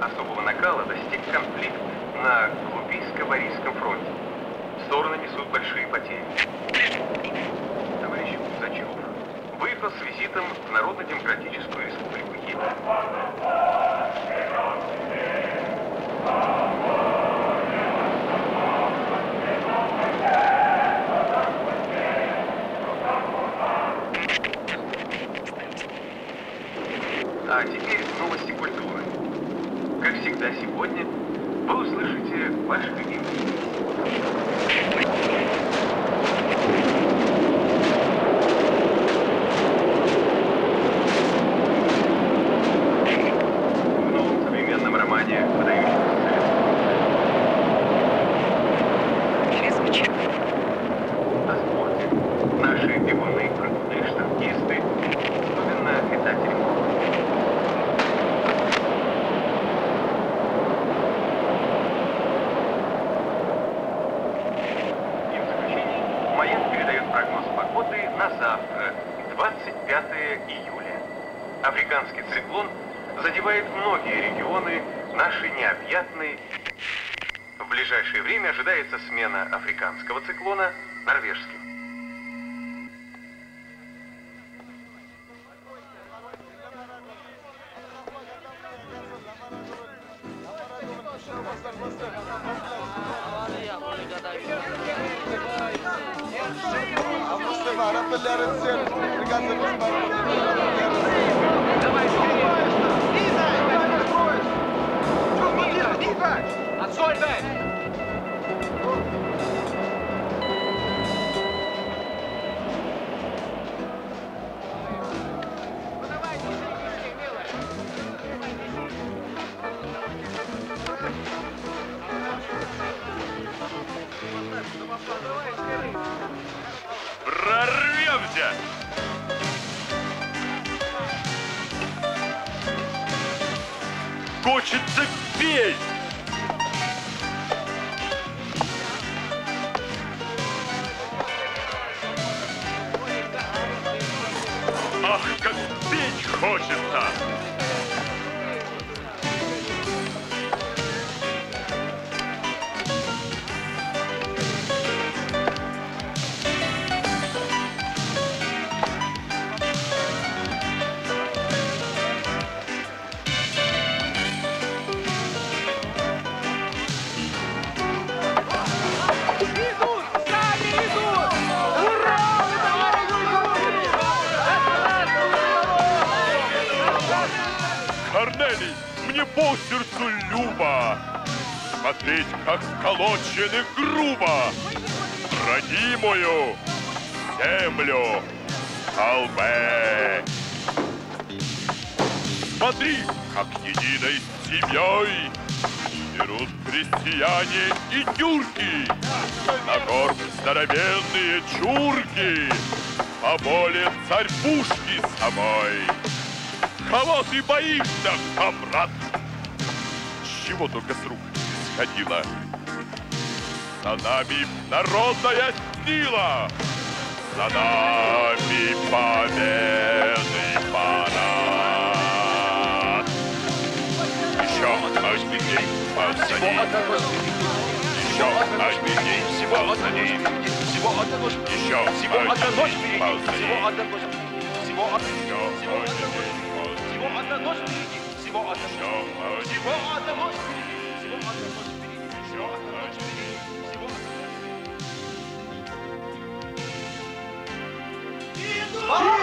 Особого накала достиг конфликт на Клубийско-Борисском фронте. Стороны несут большие потери. Товарищ Кузачев выехал с визитом в Народно-Демократическую Республику Кипр. А теперь новости культуры. Как всегда сегодня, вы услышите ваш любимый. для РСР. Бригада Давай, Отсоль дай! Прорыв! Прорвемся! Хочется петь! По сердцу любо Смотреть, как колочены грубо. Родимую землю холбе Смотри, как единой семьей Берут крестьяне и тюрки. На корм здоровенные чурки. По воле царь пушки самой. Кого ты боишься, комрад? Чего только с рук сходило. За нами народная сила, За нами победный парад. Еще каждый день позади. Еще каждый день Всего одна ночь впереди, всего одна ночь впереди, Еще всего одна один ночь впереди, всего одна ночь впереди, всего одна один ночь впереди, всего одна ночь впереди, всего одна Еще ночь всего одна ночь впереди, всего одна ночь впереди, всего одна ночь впереди, всего одна ночь Ура!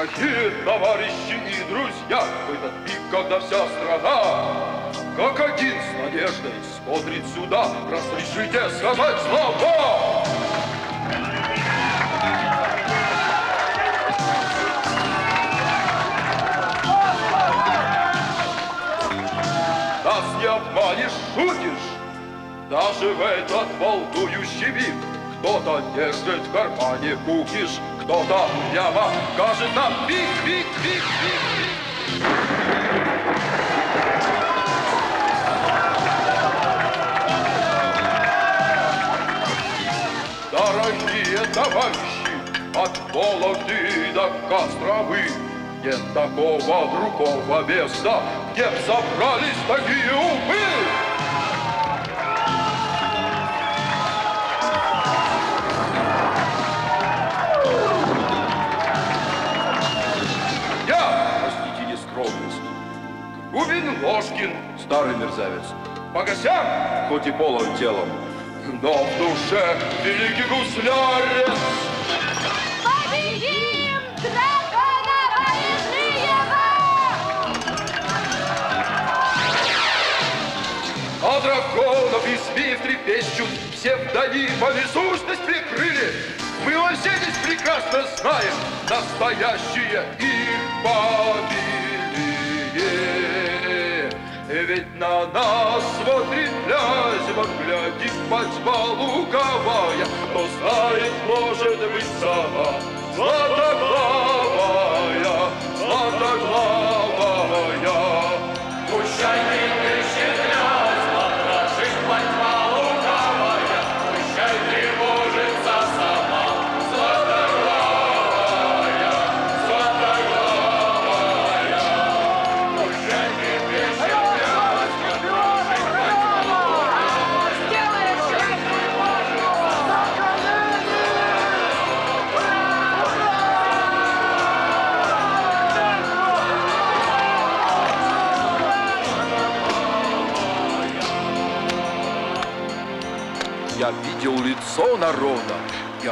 Дорогие товарищи и друзья, в этот миг, когда вся страна как один с надеждой смотрит сюда, разрешите сказать слова! Нас не обманешь, шутишь, даже в этот волнующий миг кто-то держит в кармане кукиш, кто-то прямо кажет нам пик, пик, пик, пик, пик. Дорогие товарищи, от Вологды до Костровы Нет такого другого места, где собрались такие умы. Ложкин, старый мерзавец. По гостям, хоть и полон телом, но в душе великий гуслярец. Победим дракона Борисыева! А драконов и змей трепещут, все вдали повесушность прикрыли. Мы во все здесь прекрасно знаем, настоящие их побили. Ведь на нас смотрит Лязева, глядит пальцма луковая, Кто знает, может быть, сама Златоглавая,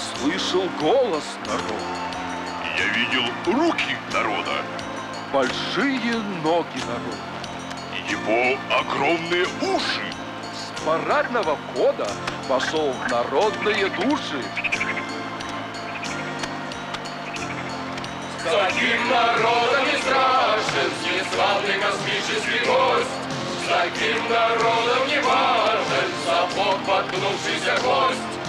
слышал голос народа, Я видел руки народа большие ноги народа. его огромные уши. С парадного входа пошел в народные души. С таким народом не страшен славный космический гость. С таким народом не важен сапог подкнувшийся гость.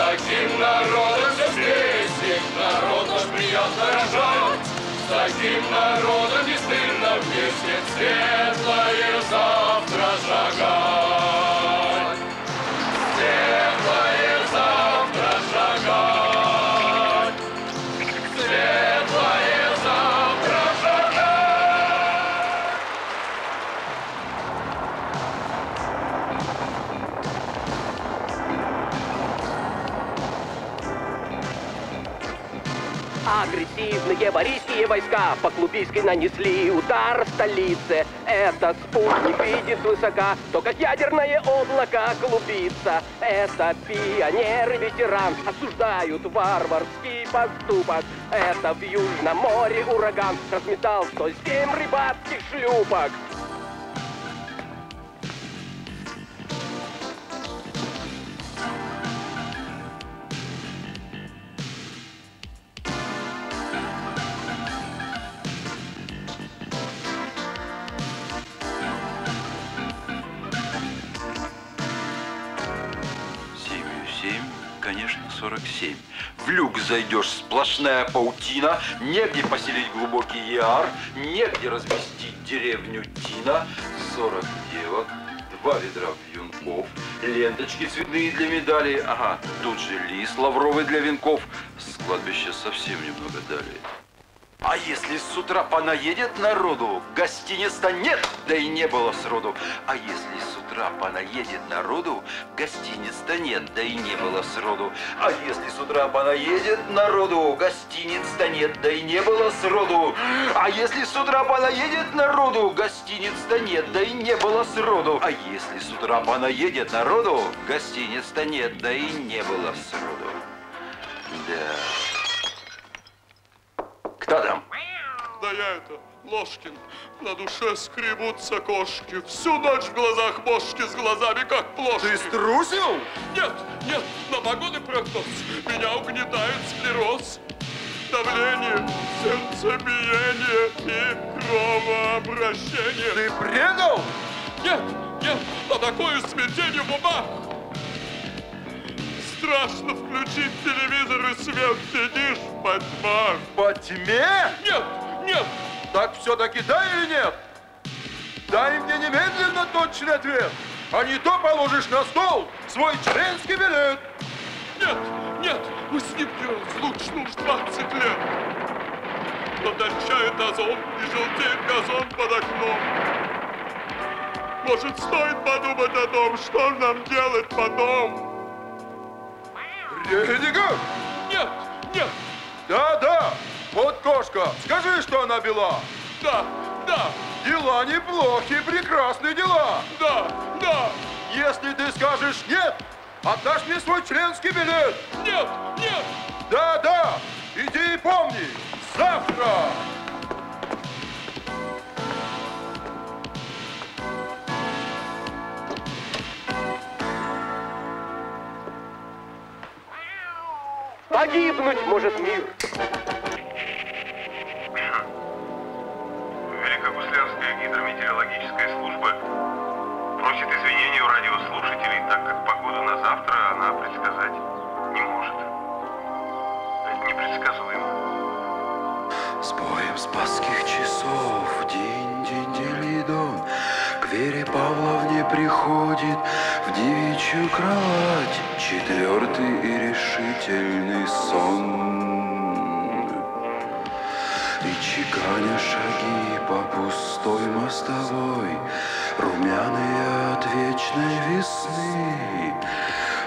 Таким народом все вместе, народ наш приятно рожать. С таким народом не стыдно вместе светлое завтра шагать. Агрессивные борийские войска по Клубийской нанесли удар в столице. Этот спутник видит свысока, то как ядерное облако клубится. Это пионер-ветеран осуждают варварский поступок. Это в Южном море ураган разметал 107 рыбацких шлюпок. 47. В люк зайдешь, сплошная паутина, негде поселить глубокий яр, негде разместить деревню Тина, 40 девок, два ведра вьюнков, ленточки цветные для медалей, ага, тут же лист лавровый для венков, с кладбища совсем немного далее. А если с утра понаедет народу, гостиниц-то нет, да и не было сроду. А если с утра понаедет народу, гостиниц-то нет, да и не было сроду. А если с утра понаедет народу, гостиниц-то нет, да и не было сроду. А если с утра понаедет народу, гостиниц-то нет, да и не было сроду. А если с утра понаедет народу, гостиниц-то нет, да и не было сроду. Да. Кто там? Да я это, Ложкин, на душе скребутся кошки. Всю ночь в глазах мошки с глазами, как плошки. Ты струсил? Нет, нет, на погоды прогноз. Меня угнетает склероз. Давление, сердцебиение и кровообращение. Ты предал? Нет, нет, а такое смятение в умах. Страшно включить телевизор и свет, сидишь во тьмах. По тьме? Нет, нет, Так все-таки да или нет? Дай мне немедленно точный ответ, а не то положишь на стол свой членский билет. нет, нет, мы с ним не разлучны уж 20 лет. Но озон и желтеет газон под окном. Может, стоит подумать о том, что нам делать потом? Ренеган! Нет, нет, Да-да, вот кошка, скажи, что она бела. да, да, Дела неплохие, прекрасные дела. да, да, Если ты скажешь нет, отдашь мне свой членский билет. нет, нет. Да-да, иди и помни, завтра. Погибнуть может мир. Великогуслярская гидрометеорологическая служба просит извинения у радиослушателей, так как погоду на завтра она предсказать не может. Это непредсказуемо. С боем спасских часов день, день, делидон К Вере Павловне приходит в девичью кровать Четвертый и решительный сон Чеканя шаги по пустой мостовой Румяные от вечной весны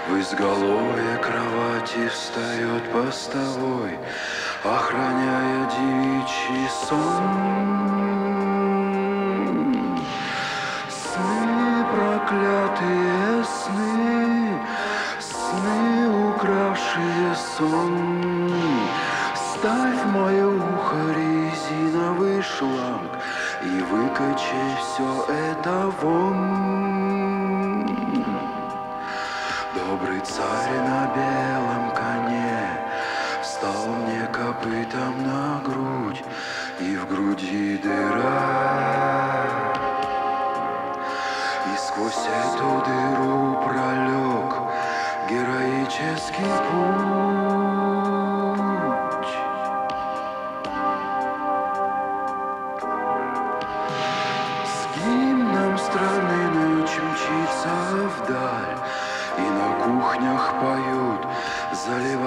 В изголовье кровати встает постовой Охраняя девичий сон. Сны, проклятые сны Сны, укравшие сон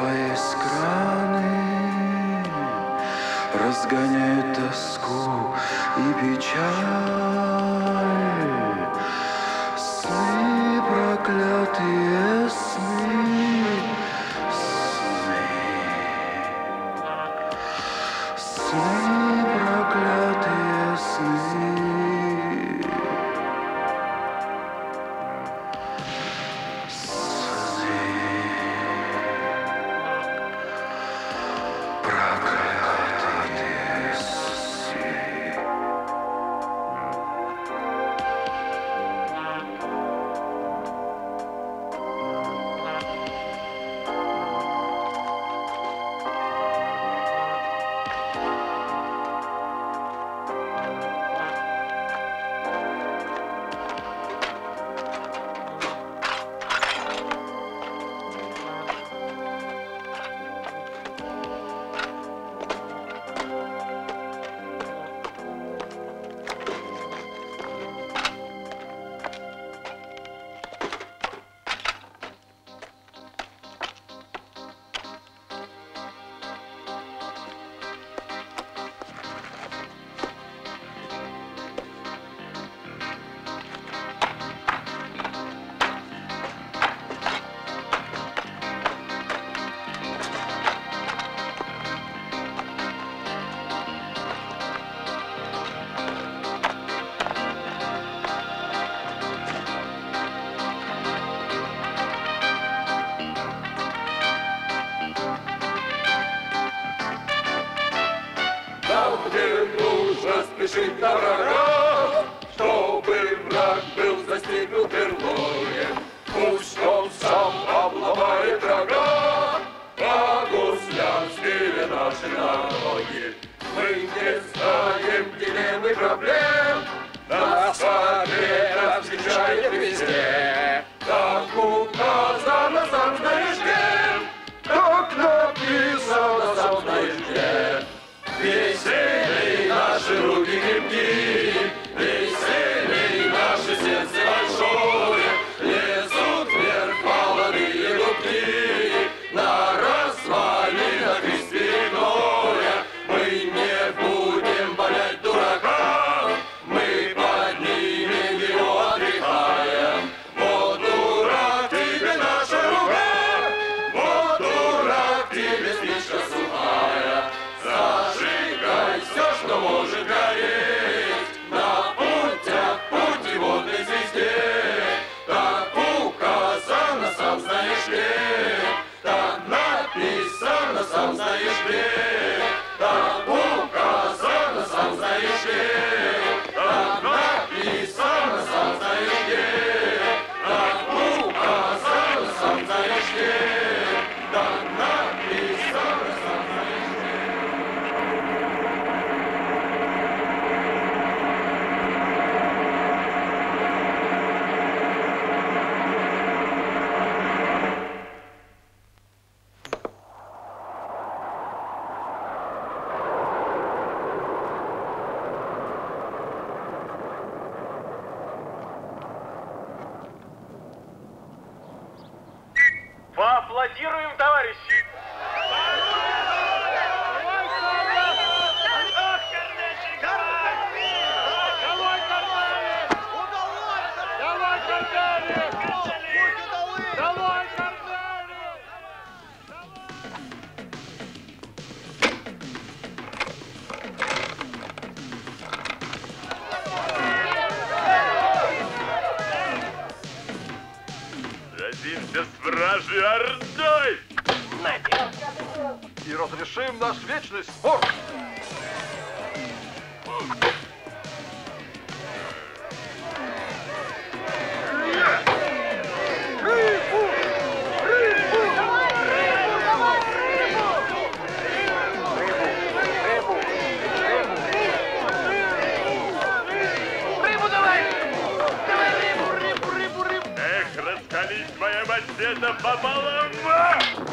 заливаясь краны, Разгоняют тоску и печаль. Сны, проклятые проблем. Нас победа встречает везде. Аплодируем, товарищи! Сразимся с вражей ордой! И разрешим наш вечный спор! Ba-ba-ba-ba!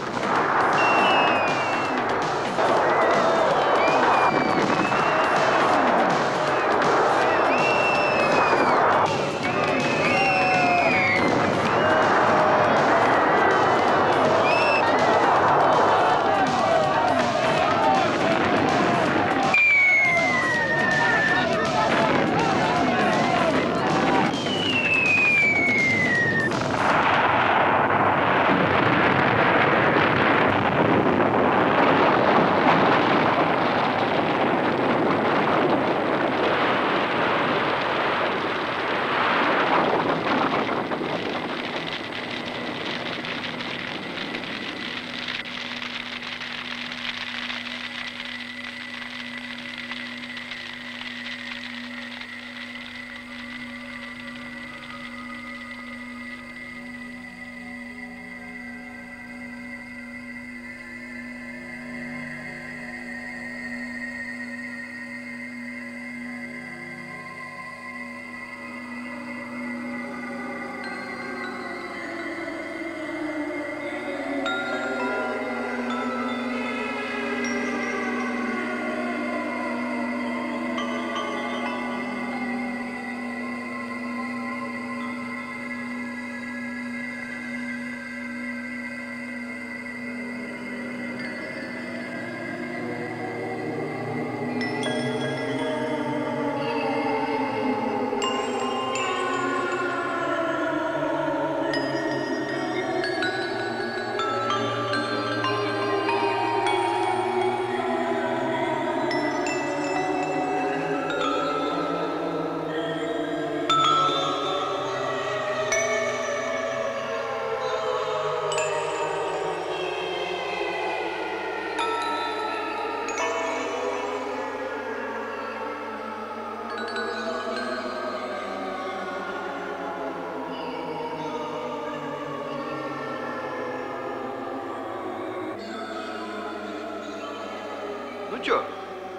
что,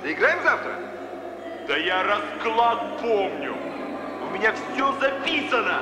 доиграем завтра? Да я расклад помню. У меня все записано.